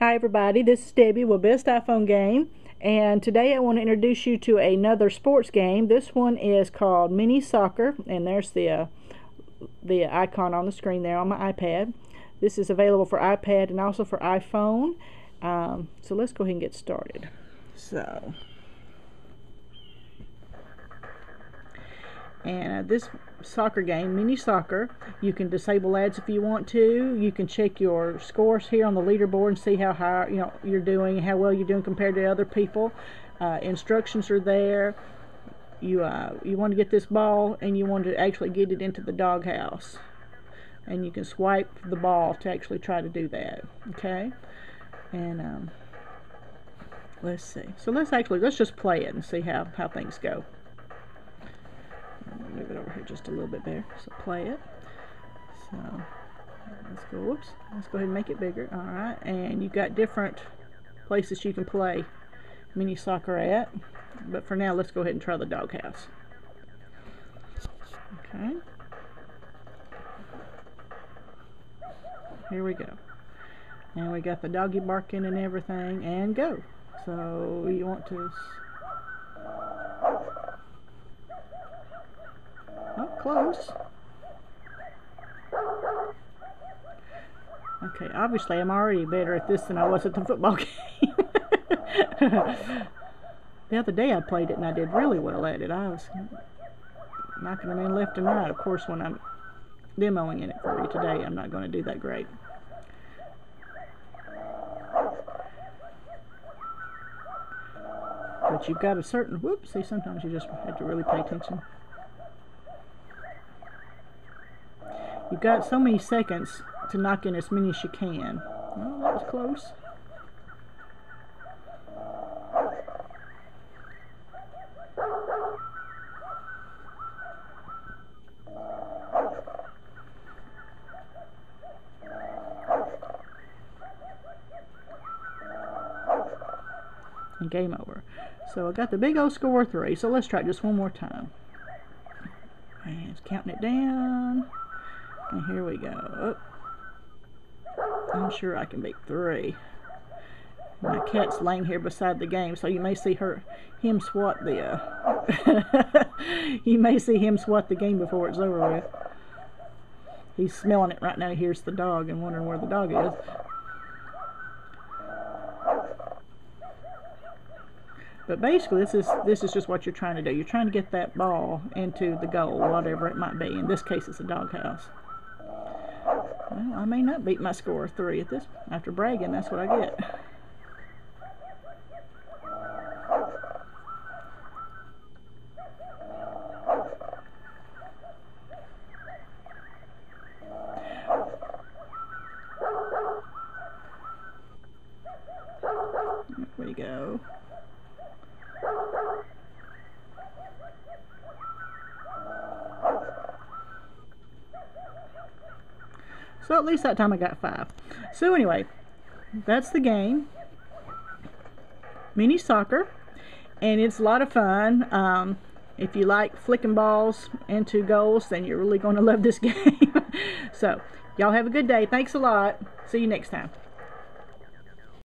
Hi everybody, this is Debbie with Best iPhone Game and today I want to introduce you to another sports game. This one is called Mini Soccer and there's the uh, the icon on the screen there on my iPad. This is available for iPad and also for iPhone. Um, so let's go ahead and get started. So And uh, this soccer game, mini soccer, you can disable ads if you want to. You can check your scores here on the leaderboard and see how high you know you're doing, how well you're doing compared to other people. Uh, instructions are there. You uh, you want to get this ball and you want to actually get it into the doghouse, and you can swipe the ball to actually try to do that. Okay, and um, let's see. So let's actually let's just play it and see how how things go move it over here just a little bit there. So play it. So let's go, whoops, let's go ahead and make it bigger. All right, and you've got different places you can play mini soccer at. But for now, let's go ahead and try the doghouse. Okay. Here we go. And we got the doggy barking and everything, and go. So you want to close. Okay, obviously I'm already better at this than I was at the football game. the other day I played it and I did really well at it. I was knocking them in left and right. Of course, when I'm demoing in it for you today, I'm not going to do that great. But you've got a certain, whoops, see, sometimes you just have to really pay attention. You've got so many seconds to knock in as many as you can. Well, that was close. And game over. So I got the big old score three. So let's try it just one more time. And it's counting it down. And here we go. Oh. I'm sure I can make three. My cat's laying here beside the game, so you may see her, him swat the, uh, you may see him swat the game before it's over with. He's smelling it right now. He hears the dog and wondering where the dog is. But basically, this is this is just what you're trying to do. You're trying to get that ball into the goal, whatever it might be. In this case, it's a doghouse. I may not beat my score of three at this. After bragging, that's what I get. There we go. So at least that time I got five. So anyway, that's the game. Mini soccer. And it's a lot of fun. Um, if you like flicking balls into goals, then you're really going to love this game. so, y'all have a good day. Thanks a lot. See you next time.